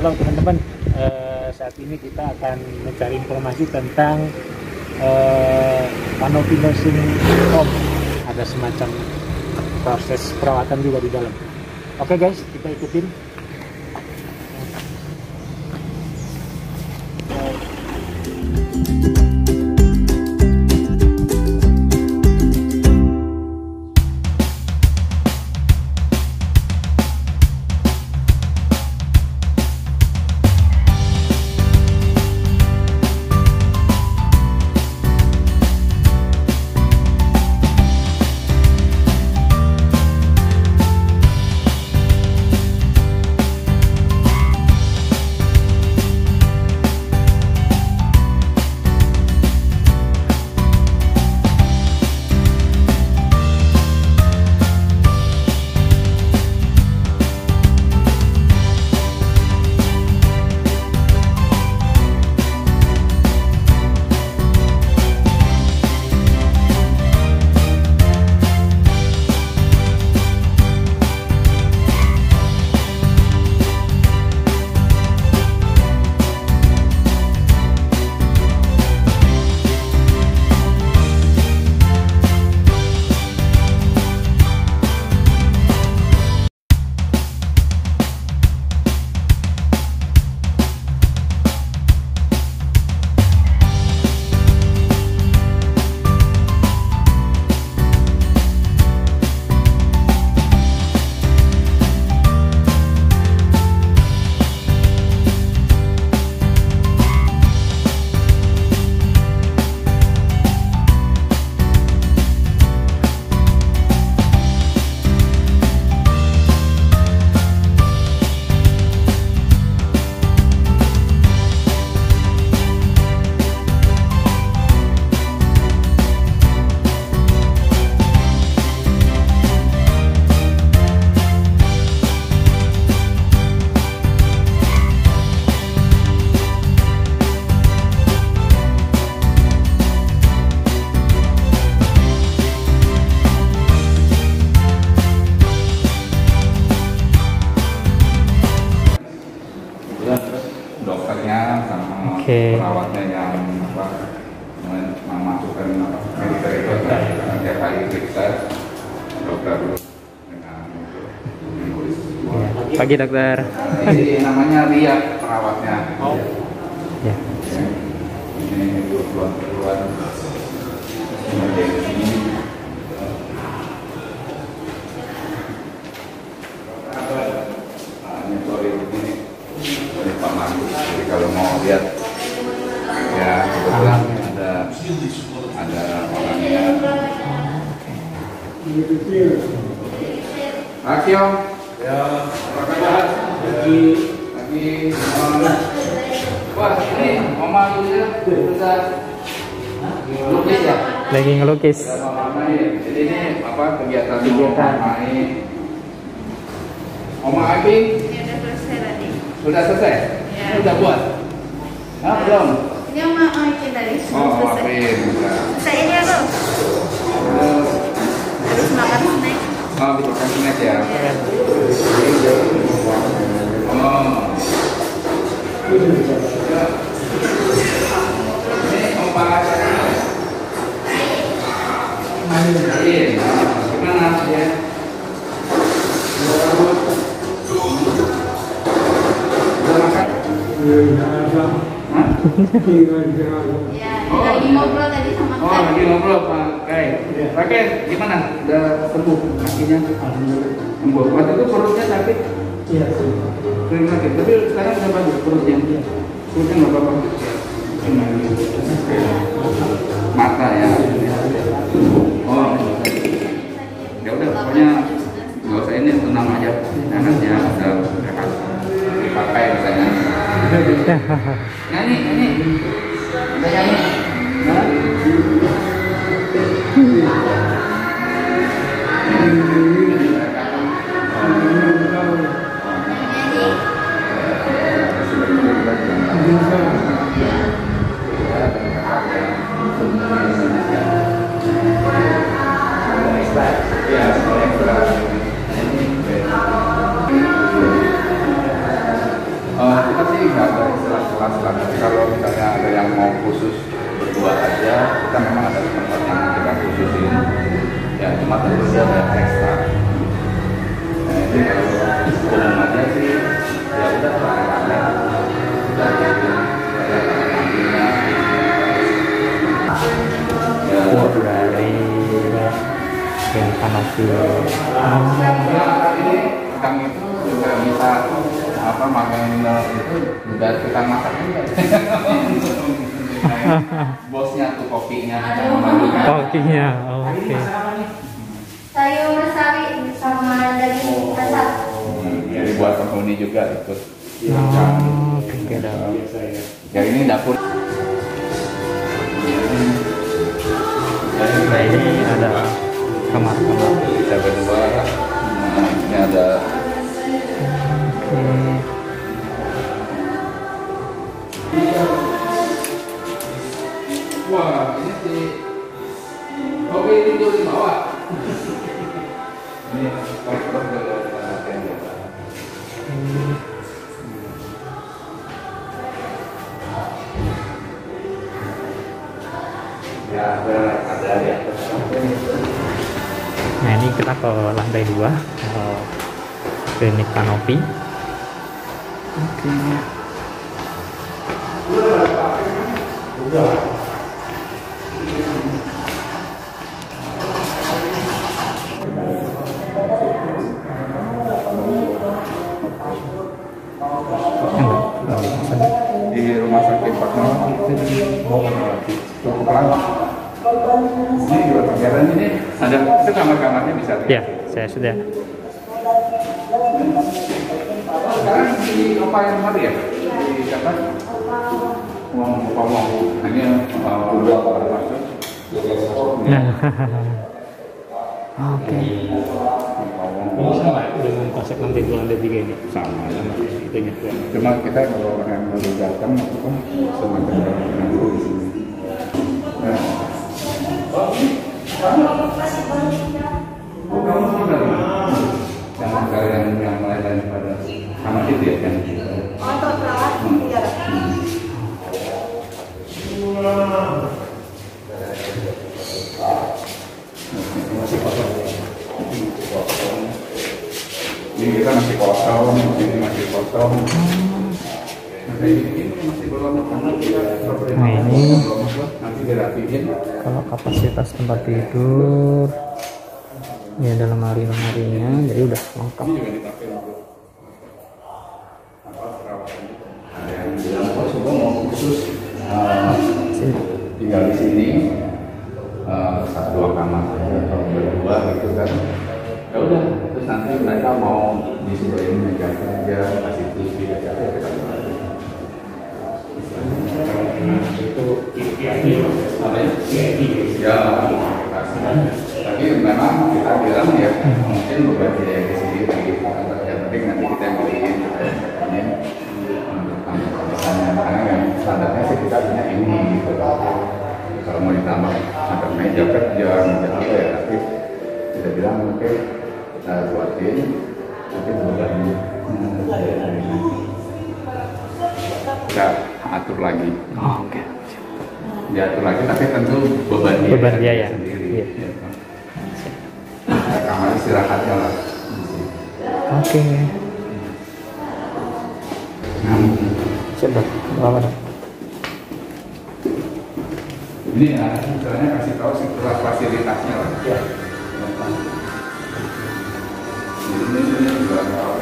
Halo teman-teman, Eh, saat ini kita akan mencari informasi tentang eh, canopy nursing. Ada semacam proses perawatan juga di dalam. Oke guys, kita ikutin. Oke. perawatnya yang apa memasukkan apa medical record dan tiap kali periksa dokter dengan itu menulis semua. Pagi dokter. Ini namanya Ria perawatnya. Ya. Ini emergensi. Nah. Jadi kalau mau lihat ada ada orangnya. Akio. Ya. Apa kabar? Lagi lagi Wah, ini Mama Yulia sudah lukis ya? Lagi ngelukis. Ya, Mama ini. Jadi ini apa kegiatan Kegiatan. Mama ini? Oma Abi Ini udah selesai tadi. sudah selesai? Ya. Sudah buat? Hah, belum? Ini mau bikin tadi Oh, sudah. Selesai ini apa? Terus, Harus makan snack. Oh, snack ya? Oh. Ini Iya, gimana ya? Udah makan? Hah? Ini lagi ngobrol tadi sama Oh, lagi ngobrol Pak Kai. Pak Kai, gimana? Udah sembuh kakinya? Sembuh. Waktu itu perutnya sakit? Iya. Sering sakit. Tapi sekarang udah bagus perutnya. Perutnya nggak apa-apa. Mata ya. Oh. Ya udah, pokoknya nggak usah ini tenang aja. Anaknya udah udah. Nyanyi, nyanyi. Nyanyi. Hah? Oh, kita memang ada tempat yang kita khususin. Ya cuma tentu dia ada ekstra. Nah, ini kalau umum aja sih, ya udah rame-rame. Ya, dari yang kanopi Ya, ini kang itu juga bisa apa makan itu juga kita masak juga. Bosnya tuh kopinya. Kopinya oke. Sayur sari sama daging asap. Jadi buat penghuni juga ikut. oh, oke oke ada. Ya ini dapur. nah ini ada kamar-kamar Kita berdua. Nah, ini ada oke nah ini kita ke lantai dua klinik kanopi. Oke. Di ada itu kamar-kamarnya bisa. ya saya sudah Sekarang di apa yang baru ya? Di siapa? Uang Bapak Uang. Hanya uh, dua orang masuk. oke ini sama dengan konsep lantai dua lantai tiga ini Sama. sama itu ya Cuma kita kalau orang yang baru datang itu kan semakin berganggu di sini. Nah, Ini kita masih kosong, ini masih kosong. Ini Nah, ini- kalau kapasitas tempat tidur ya dalam hari lemarinya jadi udah lengkap. Ada khusus eh, tinggal di sini eh, satu dua kamar saja atau berdua gitu kan. Ya udah, terus nanti mereka mau disuruhin meja kerja, kasih TV aja ya kita itu Apa ya? Ya, tapi memang kita bilang ya mungkin biaya di sini yang penting nanti kita yang beliin beliin untuk misalnya karena yang standarnya sih kita punya ini gitu kalau mau ditambah ada meja kerja meja apa ya tapi kita bilang oke kita buatin nanti beban kita atur lagi oh, oke diatur lagi tapi tentu beban biaya, Beban biaya. sendiri Iya. ya. Nah, kamar istirahatnya lah oke nah, siap dok apa dok ini ya misalnya kasih tahu setelah fasilitasnya lah ya. ini ini juga kalau